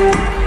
you.